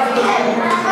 Yeah.